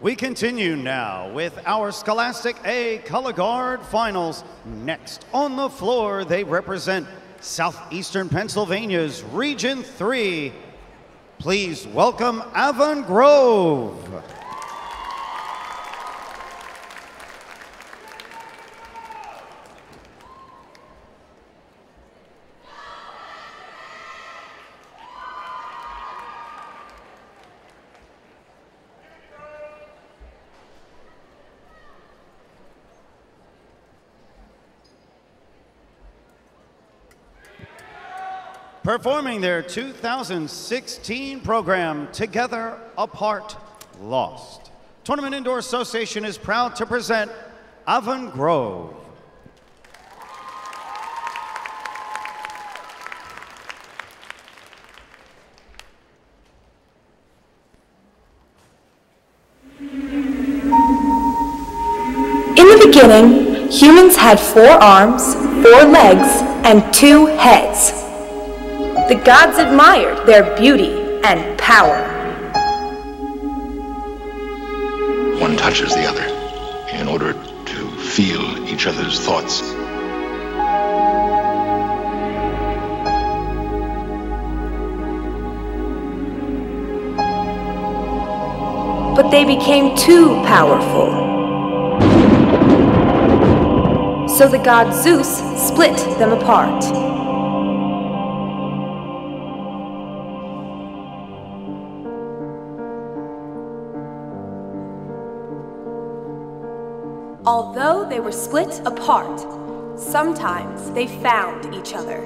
We continue now with our Scholastic A Color Guard Finals. Next on the floor, they represent Southeastern Pennsylvania's Region 3. Please welcome Avon Grove. Performing their 2016 program, Together Apart Lost. Tournament Indoor Association is proud to present Avon Grove. In the beginning, humans had four arms, four legs, and two heads. The gods admired their beauty and power. One touches the other in order to feel each other's thoughts. But they became too powerful. So the god Zeus split them apart. Although they were split apart, sometimes they found each other.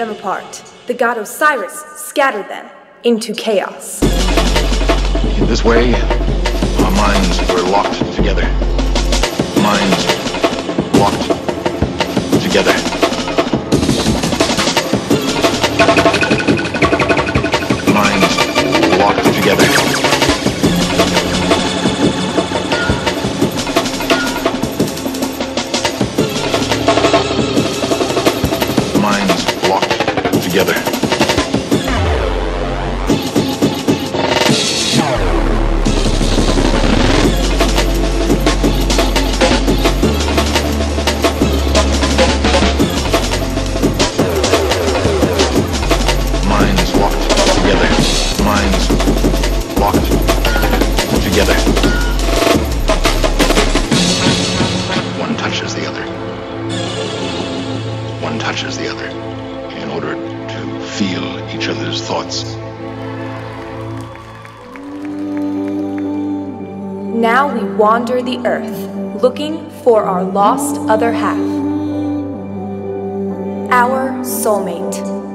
Them apart, the god Osiris scattered them into chaos. In this way, our minds were locked together. Minds locked together. Touches the other in order to feel each other's thoughts. Now we wander the earth, looking for our lost other half. Our soulmate.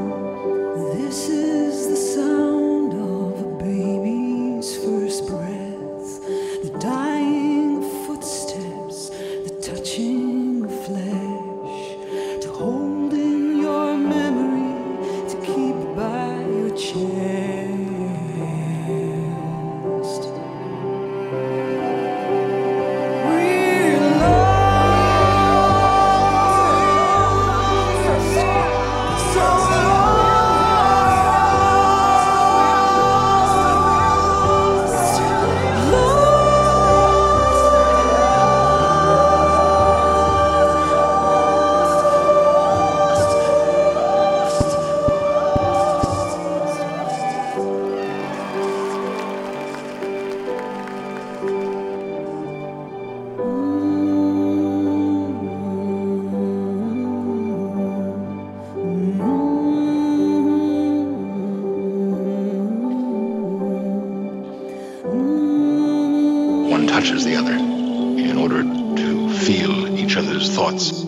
Touches the other in order to feel each other's thoughts.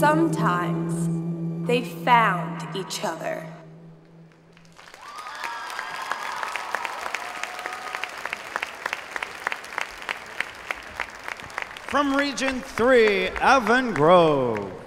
Sometimes they found each other. From Region 3, Avon Grove.